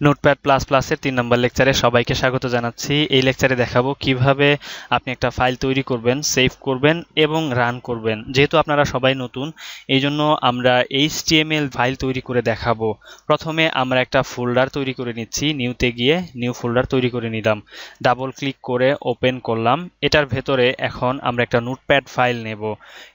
Notepad plus প্লাসের তিন নম্বর লেকচারে সবাইকে স্বাগত জানাচ্ছি। এই লেকচারে দেখাবো কীভাবে আপনি একটা ফাইল তৈরি করবেন সেভ করবেন এবং রান করবেন। যেহেতু আপনারা সবাই নতুন এই জন্য আমরা এইচটিএমএল ফাইল তৈরি করে দেখাবো। প্রথমে আমরা একটা ফোল্ডার তৈরি করে নিচ্ছি নিউতে গিয়ে নিউ ফোল্ডার তৈরি করে নিলাম। ডাবল ক্লিক করে ওপেন করলাম। এটার ভেতরে এখন আমরা একটা নোটপ্যাড ফাইল নেব।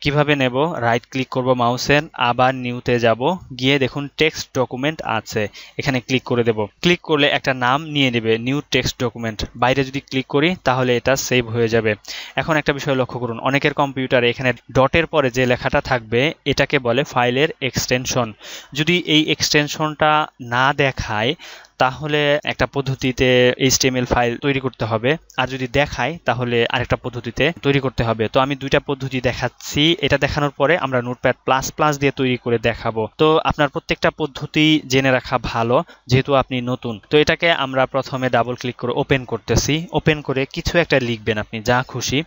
কীভাবে নেব? রাইট ক্লিক করব মাউসের আবার নিউতে যাব। গিয়ে দেখুন টেক্সট ডকুমেন্ট আছে। এখানে ক্লিক করে দেব। ক্লিক করলে একটা নাম নিয়ে নেবে নিউ টেক্সট ডকুমেন্ট বাইরে যদি ক্লিক করি, তাহলে এটা সেভ হয়ে যাবে। এখন একটা বিষয় লক্ষ্য করুন, অনেকের কম্পিউটারে এখানে ডটের পরে যে লেখাটা থাকবে, এটাকে বলে ফাইলের এক্সটেনশন যদি এই এক্সটেনশনটা না দেখায় তাহলে একটা পদ্ধতিতে এইচটিএমএল ফাইল তৈরি করতে হবে। আর যদি দেখায়, তাহলে আরেকটা পদ্ধতিতে তৈরি করতে হবে। তো আমি দুইটা পদ্ধতি দেখাচ্ছি। এটা দেখানোর পরে আমরা নোটপ্যাড প্লাস প্লাস দিয়ে তৈরি করে দেখাবো। তো আপনার প্রত্যেকটা পদ্ধতি জেনে রাখা ভালো, যেহেতু আপনি নতুন। তো এটাকে আমরা প্রথমে ডাবল ক্লিক করে ওপেন করতেছি। ওপেন করে কিছু একটা লিখবেন আপনি, যা খুশি।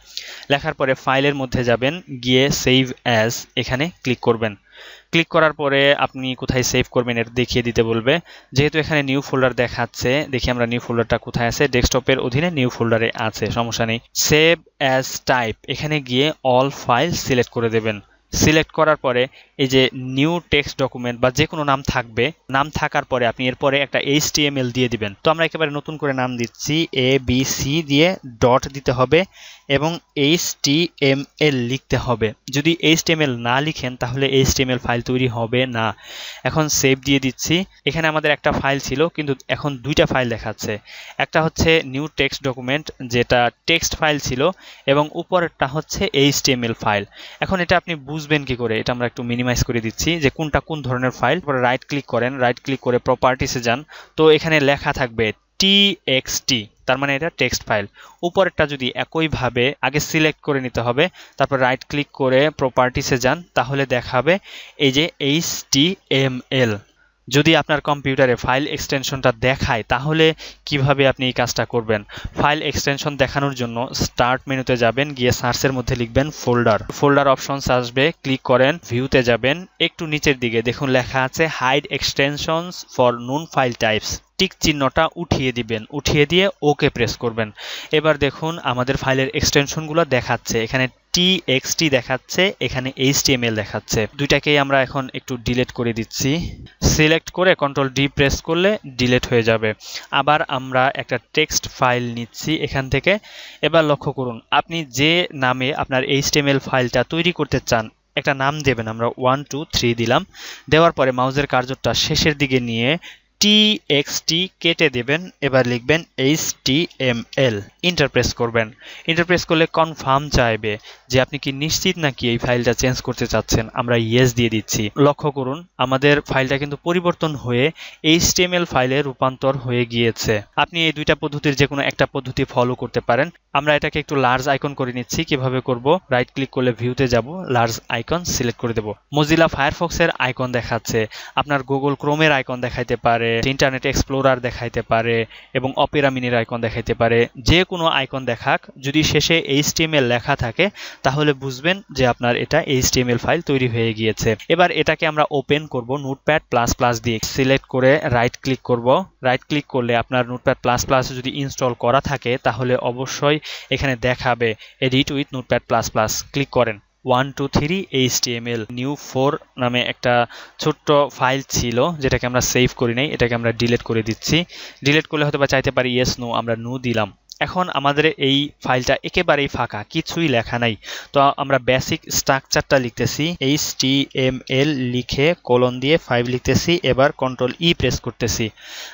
লেখার পরে ফাইলের মধ্যে যাবেন, গিয়ে সেভ অ্যাজ এখানে ক্লিক করবেন। ক্লিক করার পরে আপনি কোথায় সেভ করবেন এটা দেখিয়ে দিতে বলবে। যেহেতু এখানে নিউ ফোল্ডার দেখাচ্ছে, দেখি আমরা নিউ ফোল্ডারটা কোথায় আছে? ডেস্কটপের অধীনে নিউ ফোল্ডারে আছে, সমস্যা নেই। সেভ অ্যাজ টাইপ এখানে গিয়ে অল ফাইল সিলেক্ট করে দেবেন। সিলেক্ট করার পরে এই যে নিউ টেক্সট ডকুমেন্ট বা যে কোনো নাম থাকবে, নাম থাকার পরে আপনি এরপরে একটা এইচটিএমএল দিয়ে দিবেন। তো আমরা একেবারে নতুন করে নাম দিচ্ছি এ বি সি দিয়ে ডট দিতে হবে এবং এইচটিএমএল লিখতে হবে। যদি এইচটিএমএল না লিখেন তাহলে এইচটিএমএল ফাইল তৈরি হবে না। এখন সেভ দিয়ে দিচ্ছি। এখানে আমাদের একটা ফাইল ছিল, কিন্তু এখন দুইটা ফাইল দেখাচ্ছে। একটা হচ্ছে নিউ টেক্সট ডকুমেন্ট, যেটা টেক্সট ফাইল ছিল, এবং উপরেরটা হচ্ছে এইচটিএমএল ফাইল। এখন এটা আপনি বুঝবেন কি করে? এটা আমরা একটু মিনিমাইজ করে দিচ্ছি যে কোনটা কোন ধরনের ফাইল পরে রাইট ক্লিক করেন রাইট ক্লিক করে প্রপার্টিসে যান। তো এখানে লেখা থাকবে টিএক্সটি তার মানে এটা টেক্সট ফাইল উপরেরটা যদি একইভাবে আগে সিলেক্ট করে নিতে হবে, তারপর রাইট ক্লিক করে প্রপার্টিসে যান, তাহলে দেখাবে এই যে এইচ যদি আপনার কম্পিউটারে ফাইল এক্সটেনশনটা দেখায়, তাহলে কীভাবে আপনি এই কাজটা করবেন? ফাইল এক্সটেনশন দেখানোর জন্য স্টার্ট মেনুতে যাবেন, গিয়ে সার্চের মধ্যে লিখবেন ফোল্ডার। ফোল্ডার অপশনস আসবে, ক্লিক করেন, ভিউতে যাবেন, একটু নিচের দিকে দেখুন লেখা আছে, hide extensions for known file types. Tick চিহ্নটা উঠিয়ে দিবেন, উঠিয়ে দিয়ে ওকে প্রেস করবেন। এবার দেখুন আমাদের ফাইলের এক্সটেনশনগুলো দেখাচ্ছে। এখানে টিএক্সটি দেখাচ্ছে, এখানে এইচটিএমএল দেখাচ্ছে। দুইটাকেই আমরা এখন একটু ডিলেট করে দিচ্ছি। সিলেক্ট করে কন্ট্রোল ডি প্রেস করলে ডিলেট হয়ে যাবে। আবার আমরা একটা টেক্সট ফাইল নিচ্ছি এখান থেকে। এবার লক্ষ্য করুন, আপনি যে নামে আপনার এইচটিএমএল ফাইলটা তৈরি করতে চান, একটা নাম দেবেন, আমরা ওয়ান টু থ্রি দিলাম। দেওয়ার পরে মাউজের কার্যটা শেষের দিকে নিয়ে টিএক্সটি কেটে দেবেন, এবার লিখবেন H T M L enter press করবেন। ইন্টারপ্রেস করলে কনফার্ম চাইবে যে আপনি কি নিশ্চিত নাকি এই ফাইলটা চেঞ্জ করতে চাচ্ছেন। আমরা ইয়েস দিয়ে দিচ্ছি। লক্ষ্য করুন, আমাদের ফাইলটা কিন্তু পরিবর্তন হয়ে এইচটিএমএল ফাইলে রূপান্তর হয়ে গিয়েছে। আপনি এই দুইটা পদ্ধতির যে কোনো একটা পদ্ধতি ফলো করতে পারেন। আমরা এটাকে একটু লার্জ আইকন করে নিচ্ছি। কীভাবে করব? রাইট ক্লিক করলে ভিউতে যাব লার্জ আইকন সিলেক্ট করে দেব। মজিলা ফায়ারফক্সের আইকন দেখাচ্ছে। আপনার গুগল ক্রোমের আইকন দেখাইতে পারে। ইন্টারনেট এক্সপ্লোরার দেখাইতে পারে এবং অপেরা মিনির আইকন দেখাইতে পারে যে কোনো আইকন দেখাক, যদি শেষে এইচটিএমএল লেখা থাকে, তাহলে বুঝবেন যে আপনার এটা এইচটিএমএল ফাইল তৈরি হয়ে গিয়েছে। এবার এটাকে আমরা ওপেন করব নোটপ্যাড প্লাস প্লাস দিয়ে। সিলেক্ট করে রাইট ক্লিক করব। রাইট ক্লিক করলে আপনার নোটপ্যাড প্লাস প্লাস যদি ইনস্টল করা থাকে, তাহলে অবশ্যই এখানে দেখাবে edit with Notepad plus plus click করেন। One two three HTML new four নামে একটা ছোট্ট ফাইল ছিল, যেটাকে আমরা সেভ করি নাই, এটাকে আমরা ডিলেট করে দিচ্ছি। ডিলেট করলে হয়তো বা চাইতে পারি ইয়েস নো আমরা নো দিলাম। এখন আমাদের এই ফাইলটা একেবারেই ফাঁকা, কিছুই লেখা নাই। তো আমরা বেসিক স্ট্রাকচারটা লিখতেছি এইচ টি এম এল লিখে কলন দিয়ে ফাইভ লিখতেছি, এবার কন্ট্রোল ই প্রেস করতেছি।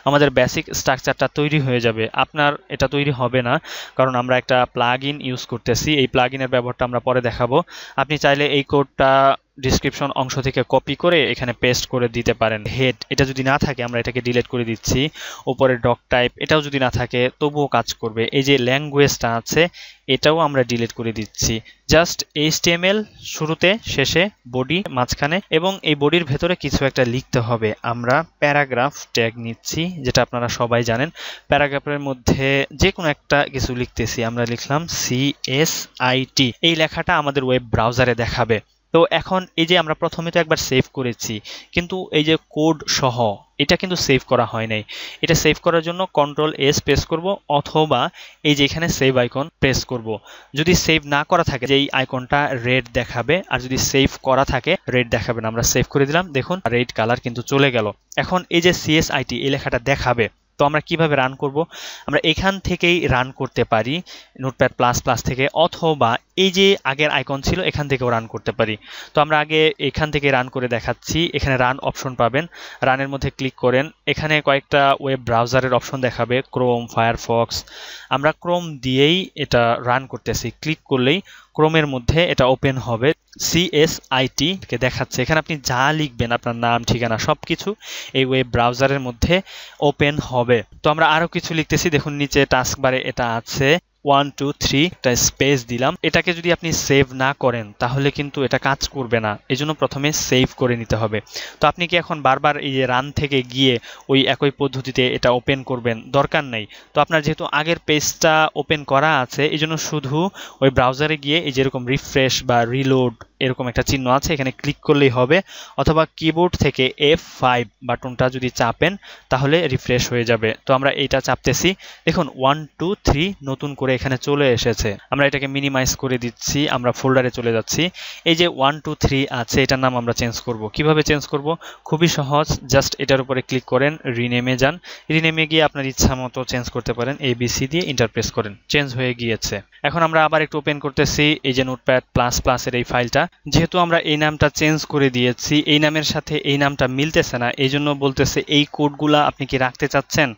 আমাদের বেসিক স্ট্রাকচারটা তৈরি হয়ে যাবে। আপনার এটা তৈরি হবে না, কারণ আমরা একটা প্লাগ ইউজ করতেছি। এই প্লাগ ব্যবহারটা আমরা পরে দেখাবো। আপনি চাইলে এই কোডটা ডিসক্রিপশন অংশ থেকে কপি করে এখানে পেস্ট করে দিতে পারেন হেড এটা যদি না থাকে, আমরা এটাকে ডিলিট করে দিচ্ছি। উপরে ডক টাইপ এটাও যদি না থাকে, তবুও কাজ করবে। এই যে ল্যাঙ্গুয়েজটা আছে, এটাও আমরা ডিলিট করে দিচ্ছি। জাস্ট এইচটিএমএল শুরুতে, শেষে বডি মাঝখানে, এবং এই বডির ভেতরে কিছু একটা লিখতে হবে। আমরা প্যারাগ্রাফ ট্যাগ নিচ্ছি, যেটা আপনারা সবাই জানেন। প্যারাগ্রাফের মধ্যে যে কোনো একটা কিছু লিখতেছি। আমরা লিখলাম সি এস আই টি এই লেখাটা আমাদের ওয়েব ব্রাউজারে দেখাবে। তো এখন এই যে আমরা প্রথমে তো একবার সেভ করেছি, কিন্তু এই যে কোড সহ, এটা কিন্তু সেভ করা হয় নাই। এটা সেভ করার জন্য কন্ট্রোল এস প্রেস করব অথবা এই যে এখানে সেভ আইকন প্রেস করব। যদি সেভ না করা থাকে যে এই আইকনটা রেড দেখাবে, আর যদি সেভ করা থাকে রেড দেখাবে না। আমরা সেভ করে দিলাম, দেখুন রেড কালার কিন্তু চলে গেল। এখন এই যে সিএসআইটি এই লেখাটা দেখাবে। তো আমরা কীভাবে রান করব? আমরা এখান থেকেই রান করতে পারি নোটপ্যাড প্লাস প্লাস থেকে, অথবা এই যে আগের আইকন ছিল, এখান থেকেও রান করতে পারি। তো আমরা আগে এখান থেকে রান করে দেখাচ্ছি। এখানে রান অপশন পাবেন। রানের মধ্যে ক্লিক করেন। এখানে কয়েকটা ওয়েব ব্রাউজারের অপশন দেখাবে। ক্রোম ফায়ারফক্স আমরা ক্রোম দিয়েই এটা রান করতেছি। ক্লিক করলেই ক্রোমের মধ্যে এটা ওপেন হবে। সিএসআইটি কে দেখাচ্ছে। এখানে আপনি যা লিখবেন, আপনার নাম, ঠিকানা সব কিছু এই ওয়েব ব্রাউজারের মধ্যে ওপেন হবে। তো আমরা আরও কিছু লিখতেছি। দেখুন, নিচে টাস্কবারে এটা আছে। ওয়ান টু থ্রি একটা স্পেস দিলাম। এটাকে যদি আপনি সেভ না করেন, তাহলে কিন্তু এটা কাজ করবে না। এই জন্য প্রথমে সেভ করে নিতে হবে। তো আপনি কি এখন বারবার এই যে রান থেকে গিয়ে ওই একই পদ্ধতিতে এটা ওপেন করবেন? দরকার নেই। তো আপনার যেহেতু আগের পেজটা ওপেন করা আছে এই জন্য শুধু ওই ব্রাউজারে গিয়ে এই যেরকম রিফ্রেশ বা রিলোড এরকম একটা চিহ্ন আছে, এখানে ক্লিক করলেই হবে, অথবা কিবোর্ড থেকে এফ ফাইভ বাটনটা যদি চাপেন, তাহলে রিফ্রেশ হয়ে যাবে। তো আমরা এইটা চাপতেছি। দেখুন ওয়ান টু থ্রি নতুন করে এখানে চলে এসেছে। আমরা এটাকে মিনিমাইজ করে দিচ্ছি, আমরা ফোল্ডারে চলে যাচ্ছি। এই যে ওয়ান টু থ্রি আছে, এটার নাম আমরা চেঞ্জ করব। কীভাবে চেঞ্জ করব? খুবই সহজ জাস্ট এটার উপরে ক্লিক করেন রিনেমে যান। রিনেমে গিয়ে আপনার ইচ্ছা মতো চেঞ্জ করতে পারেন এ বিসি দিয়ে ইন্টারপ্রেস করেন। চেঞ্জ হয়ে গিয়েছে। এখন আমরা আবার একটু ওপেন করতেছি, এই যে নোটপ্যাড প্লাস প্লাসের এই ফাইলটা যেহেতু আমরা এই নামটা চেঞ্জ করে দিয়েছি, এই নামের সাথে এই নামটা মিলতেছে না, এই জন্য বলতেছে এই কোডগুলা আপনি কি রাখতে চাচ্ছেন?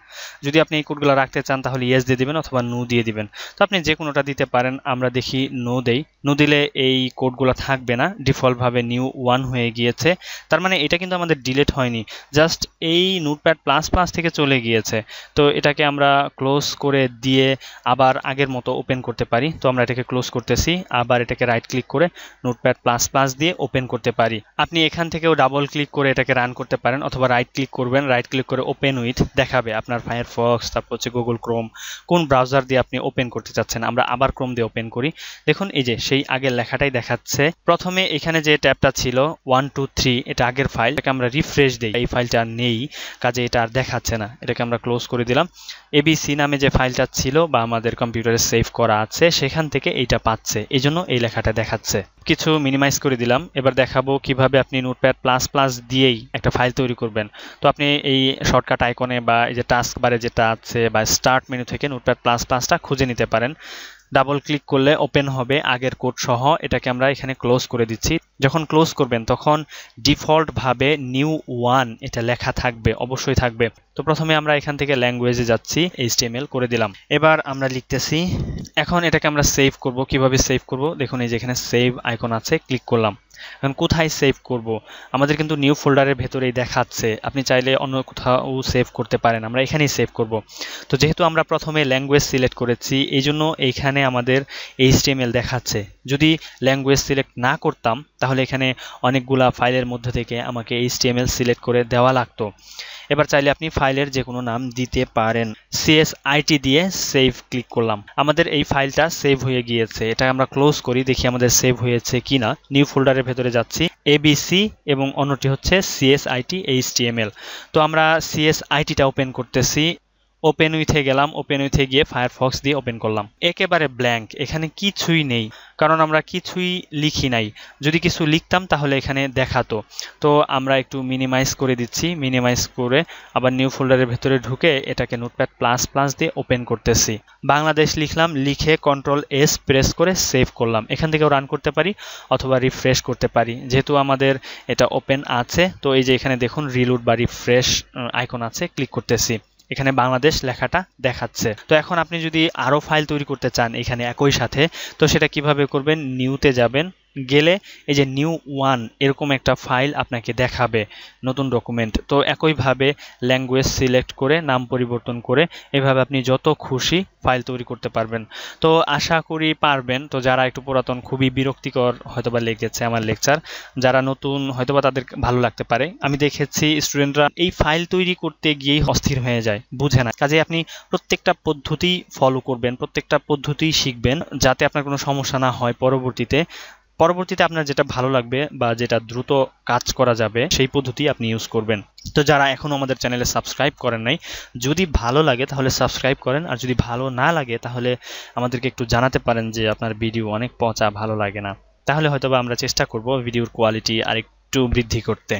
যদি আপনি এই কোডগুলো রাখতে চান তাহলে ইয়েস দিয়ে দিবেন অথবা নো দিয়ে দিবেন। তো আপনি যে কোনোটা দিতে পারেন, আমরা দেখি নো দেই। নো দিলে এই কোডগুলো থাকবে না ডিফল্টভাবে নিউ ওয়ান হয়ে গিয়েছে। তার মানে এটা কিন্তু আমাদের ডিলেট হয়নি জাস্ট এই নোটপ্যাড প্লাস প্লাস থেকে চলে গিয়েছে। তো এটাকে আমরা ক্লোজ করে দিয়ে আবার আগের মতো ওপেন করতে পারি। তো আমরা এটাকে ক্লোজ করতেছি, আবার এটাকে রাইট ক্লিক করে নোটপ্যাড প্লাস প্লাস দিয়ে ওপেন করতে পারি। আপনি এখান থেকেও ডাবল ক্লিক করে এটাকে রান করতে পারেন অথবা রাইট ক্লিক করবেন রাইট ক্লিক করে ওপেন উইথ দেখাবে আপনার ফায়ারফক্স তারপর হচ্ছে গুগল ক্রোম কোন ব্রাউজার দিয়ে আপনি ওপেন করতে চাচ্ছেন। আমরা আবার ক্রোম দিয়ে ওপেন করি। দেখুন, এই যে সেই আগের লেখাটাই দেখাচ্ছে। প্রথমে এখানে যে ট্যাবটা ছিল ওয়ান টু থ্রি এটা আগের ফাইল এটাকে আমরা রিফ্রেশ দিই। এই ফাইলটা আর নেই, কাজে এটা আর দেখাচ্ছে না। এটাকে আমরা ক্লোজ করে দিলাম। এবিসি নামে যে ফাইলটা ছিল বা আমাদের কম্পিউটারে সেভ করা আছে, সেখান থেকে এইটা পাচ্ছে। এই জন্য এই লেখাটা দেখাচ্ছে। কিছু মিনিমাইজ করে দিলাম। এবার দেখাবো কীভাবে আপনি নোটপ্যাড প্লাস প্লাস দিয়েই একটা ফাইল তৈরি করবেন। তো আপনি এই শর্টকাট আইকনে বা এই যে টাস্ক বারে যেটা আছে বা স্টার্ট মেনু থেকে নোটপ্যাড প্লাস প্লাসটা খুঁজে নিতে পারেন। ডাবল ক্লিক করলে ওপেন হবে আগের কোড সহ, এটাকে আমরা এখানে ক্লোজ করে দিচ্ছি। যখন ক্লোজ করবেন, তখন ডিফল্টভাবে নিউ ওয়ান এটা লেখা থাকবে, অবশ্যই থাকবে। তো প্রথমে আমরা এখান থেকে ল্যাঙ্গুয়েজে যাচ্ছি, এইচটিএমএল করে দিলাম। এবার আমরা লিখতেছি, এখন এটাকে আমরা সেভ করব, কীভাবে সেভ করব? দেখুন, এই যে এখানে সেভ আইকন আছে, ক্লিক করলাম। এখন কোথায় সেভ করব? আমাদের কিন্তু নিউ ফোল্ডারের ভেতরেই দেখাচ্ছে। আপনি চাইলে অন্য কোথাও সেভ করতে পারেন। আমরা এখানেই সেভ করব। তো যেহেতু আমরা প্রথমে ল্যাঙ্গুয়েজ সিলেক্ট করেছি, এই জন্য এইখানে আমাদের এইচটিএমএল দেখাচ্ছে। যদি ল্যাঙ্গুয়েজ সিলেক্ট না করতাম, তাহলে এখানে অনেকগুলা ফাইলের মধ্যে থেকে আমাকে এইচটিএমএল সিলেক্ট করে দেওয়া লাগতো। এবার চাইলে আপনি ফাইলের যে কোনো নাম দিতে পারেন। সিএসআইটি দিয়ে সেভ ক্লিক করলাম। আমাদের এই ফাইলটা সেভ হয়ে গিয়েছে। এটা আমরা ক্লোজ করি, দেখি আমাদের সেভ হয়েছে কি না নিউ ফোল্ডারের ভেতরে যাচ্ছি। এবিসি এবং অন্যটি হচ্ছে সিএসআইটি এইচটিএমএল তো আমরা সিএসআইটিটা ওপেন করতেছি। ওপেন উইথে গেলাম ওপেন উইথে গিয়ে ফায়ারফক্স দিয়ে ওপেন করলাম। একেবারে ব্ল্যাঙ্ক এখানে কিছুই নেই, কারণ আমরা কিছুই লিখি নাই। যদি কিছু লিখতাম তাহলে এখানে দেখাতো। তো আমরা একটু মিনিমাইজ করে দিচ্ছি মিনিমাইজ করে আবার নিউ ফোল্ডারের ভেতরে ঢুকে এটাকে নোটপ্যাড প্লাস প্লাস দিয়ে ওপেন করতেছি। বাংলাদেশ লিখলাম, লিখে কন্ট্রোল এস প্রেস করে সেভ করলাম। এখান থেকেও রান করতে পারি অথবা রিফ্রেশ করতে পারি। যেহেতু আমাদের এটা ওপেন আছে, তো এই যে এখানে দেখুন রিলুট বা রিফ্রেশ আইকন আছে ক্লিক করতেছি। এখানে বাংলাদেশ লেখাটা দেখাচ্ছে। তো এখন আপনি যদি আরও ফাইল তৈরি করতে চান এখানে একই সাথে, তো সেটা কীভাবে করবেন? নিউতে যাবেন। গেলে এই যে নিউ ওয়ান এরকম একটা ফাইল আপনাকে দেখাবে নতুন ডকুমেন্ট তো একইভাবে ল্যাঙ্গুয়েজ সিলেক্ট করে, নাম পরিবর্তন করে এভাবে আপনি যত খুশি ফাইল তৈরি করতে পারবেন। তো আশা করি পারবেন। তো যারা একটু পুরাতন, খুবই বিরক্তিকর হয়তোবা লেগেছে আমার লেকচার যারা নতুন, হয়তোবা তাদের ভালো লাগতে পারে। আমি দেখেছি স্টুডেন্টরা এই ফাইল তৈরি করতে গিয়েই অস্থির হয়ে যায়, বুঝে না। কাজে আপনি প্রত্যেকটা পদ্ধতি ফলো করবেন, প্রত্যেকটা পদ্ধতি শিখবেন, যাতে আপনার কোনো সমস্যা না হয় পরবর্তীতে। পরবর্তীতে আপনার যেটা ভালো লাগবে বা যেটা দ্রুত কাজ করা যাবে, সেই পদ্ধতি আপনি ইউজ করবেন। তো যারা এখনও আমাদের চ্যানেলে সাবস্ক্রাইব করেন নাই, যদি ভালো লাগে তাহলে সাবস্ক্রাইব করেন, আর যদি ভালো না লাগে তাহলে আমাদেরকে একটু জানাতে পারেন যে আপনার ভিডিও অনেক পচা, ভালো লাগে না। তাহলে হয়তোবা আমরা চেষ্টা করব ভিডিওর কোয়ালিটি আরেকটু বৃদ্ধি করতে।